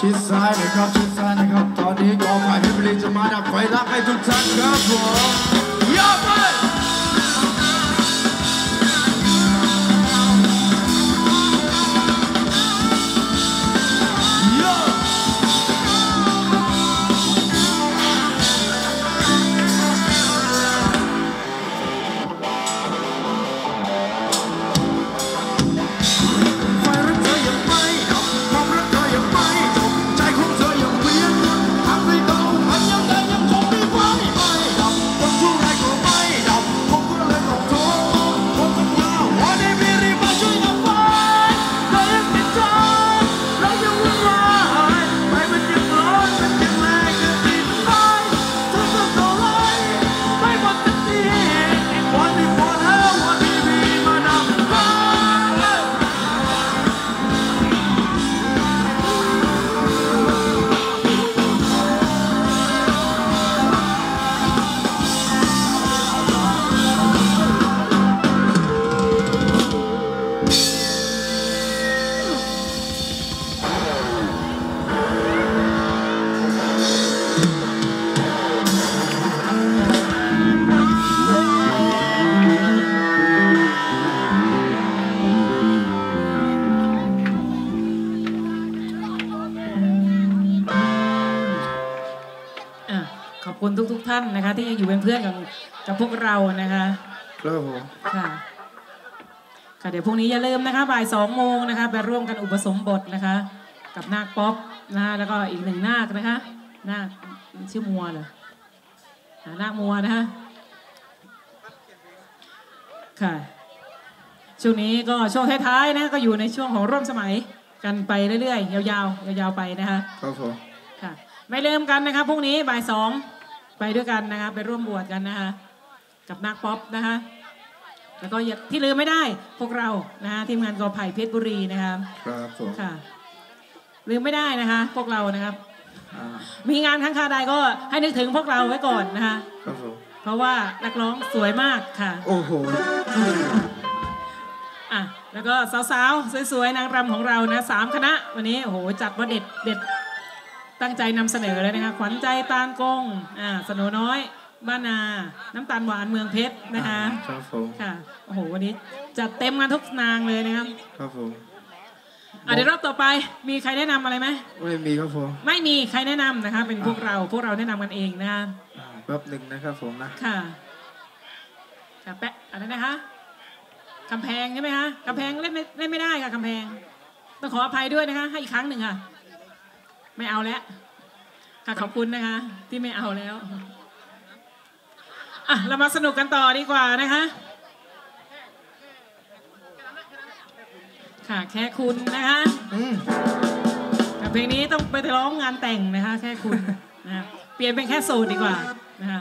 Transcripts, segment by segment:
ชิดซ้ายนะครับชิดซ้ายนะครับ ตอนนี้กองฝ่ายเพชรบุรีจะมาดับไฟรักให้ทุกท่านครับผมยอดไปย ทุกๆท่านนะคะ ที่ยังอยู่เป็นเพื่อนกับกับพวกเรานะคะครับผมค่ะค่ะเดี๋ยวพรุ่งนี้อย่าลืมนะคะบ่ายสองโมงนะคะไปร่วมกันอุปสมบทนะคะ กับนาคป๊อปนะคะแล้วก็อีกหนึ่งนาคนะคะนาคชื่อมัวเหรอหานาคมัวนะคะค่ะช่วงนี้ก็ช่วงท้ายๆนะก็อยู่ในช่วงของร่วมสมัยกันไปเรื่อยๆ ยาวๆยาวๆไปนะคะครับผมค่ะไม่ลืมกันนะครับพรุ่งนี้บ่ายสอง ไปด้วยกันนะคะไปร่วมบวชกันนะคะกับนักป๊อปนะคะแล้วก็อย่าที่ลืมไม่ได้พวกเรานะคะทีมงานกอไผ่เพชรบุรีนะคะครับผมค่ะลืมไม่ได้นะคะ พวกเรานะครับอ่ามีงานข้างคาใดก็ให้นึกถึงพวกเราไว้ก่อนนะคะครับผมเพราะว่านักร้องสวยมากค่ะ โอ้โหอะแล้วก็สาวๆสวยๆนางรำของเรานะสามคณะ วันนี้โอ้โหจัดว่าเด็ดเด็ด ตั้งใจนำเสนอเลยนะคะขวัญใจตาลกงอ่าสโนน้อยบ้านนา น้ำตาลหวานเมืองเพชรนะคะครับผมค่ะโอ้โหวันนี้จัดเต็มกันทุกนางเลยนะครับครับผมอะเดี๋ยวรอบต่อไปมีใครแนะนำอะไรไหมไม่มีครับผมไม่มีใครแนะนำนะคะ เป็นพวกเราพวกเราแนะนำกันเองนะคะอ่าแป๊บหนึ่งนะครับผมนะค่ะค่ะแปะอะไรนะคะกำแพงใช่ไหมคะกำแพงเล่นไม่เล่นไม่ได้ค่ะกำแพงต้องขออภัยด้วยนะคะให้อีกครั้งหนึ่งค่ะ ไม่เอาแล้วค่ะขอบคุณนะคะ ที่ไม่เอาแล้วอะเรามาสนุกกันต่อดีกว่านะคะค่ะแค่คุณนะคะอืมแต่เพลงนี้ต้องไปร้องงานแต่งนะคะ แค่คุณนะคะเปลี่ยนเป็นแค่โสดดีกว่านะคะ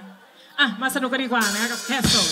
อะมาสนุกกันดีกว่านะคะกับแค่โสด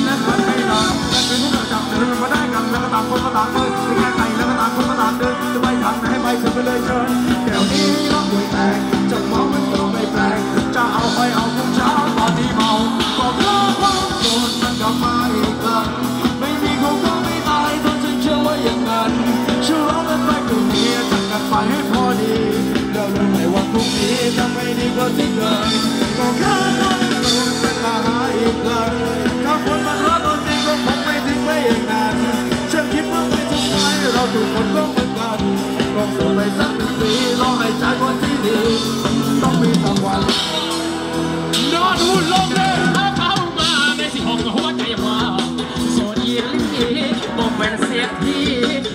ทุกคนก็เหมือนกันก็เกิดไปสักหนึ่งปีรอให้ใจคนที่ดีต้องมีสักวันนอนหุ่นลงเลยเอาเข้ามาในสิห้องหัวใจว่าโซนอีลีบอกเป็นเสียที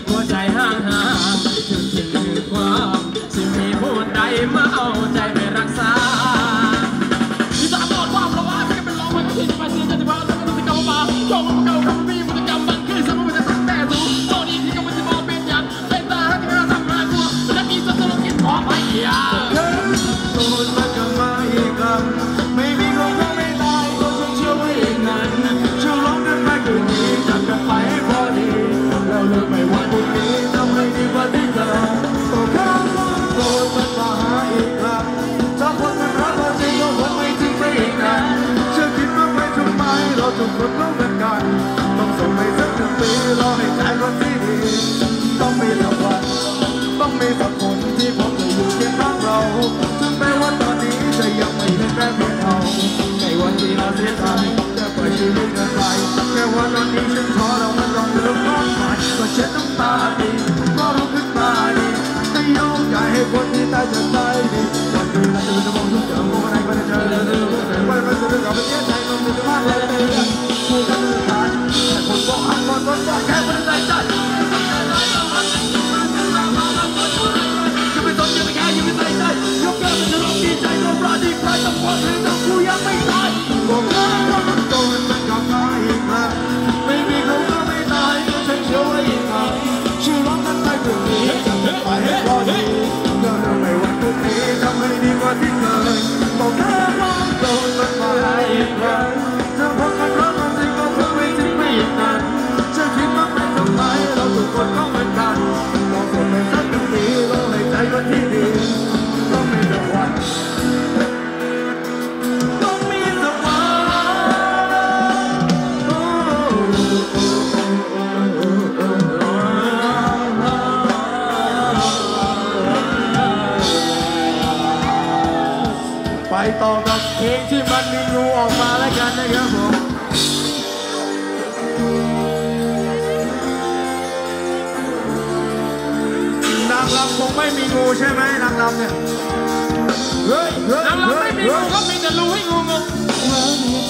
หัวใจห่างห่างถึงถึงคือความสิมีผู้ใดมาเอาใจไปรักษาที่จะบอกว่าเพราะว่าจะเป็นร้องเพลงที่ไปเสียใจว่าจะเป็นสิ่งเก่ามาชมเก่า รอให้ใจคนที่ดีต้องมีรางวัลต้องมีสักคนที่พมจะอยู่เคียงข้างเราถึงแม้ว่าตอนนี้จะยังไม่เห็นแฟนเพียงเขาในวันที่เราเสียใจจะปล่อยชีวิตกันไปแค่ว่าตอนนี้ฉันขอเรามันลองเลิกความหมายก็เช็ดน้ำตาดีก็รู้ขึ้นมาดีให้ยอกใจให้คนที่ตายจะตายดีวันนี้เราจะมองทุกอย่าง ไปต่อกับเพลงที่มันมีงูออกมาแล้วกันนะครับผมางลำคงไม่มีงูใช่ไหมนางลำเนี่ยเฮ้ยเฮ้ยนางลำไม่มีงูก็มีแต่รูให้งูงง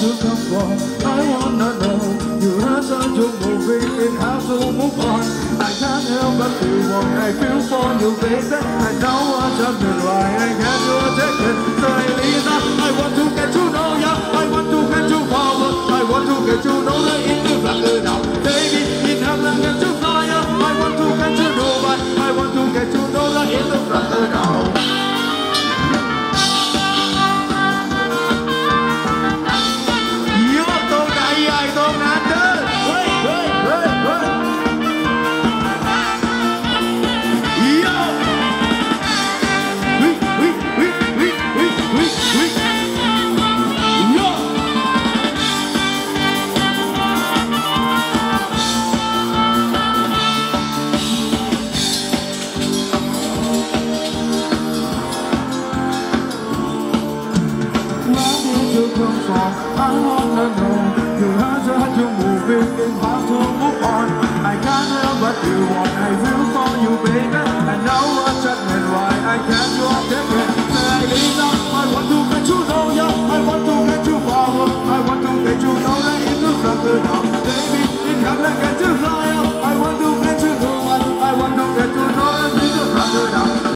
to come for I wanna know Your eyes are too moving It has to move on I can't help but feel what I feel for your face I know what you've been right I can't do. A ticket So Elisa I want to get to know ya. I want to get to power. I want to get to know the in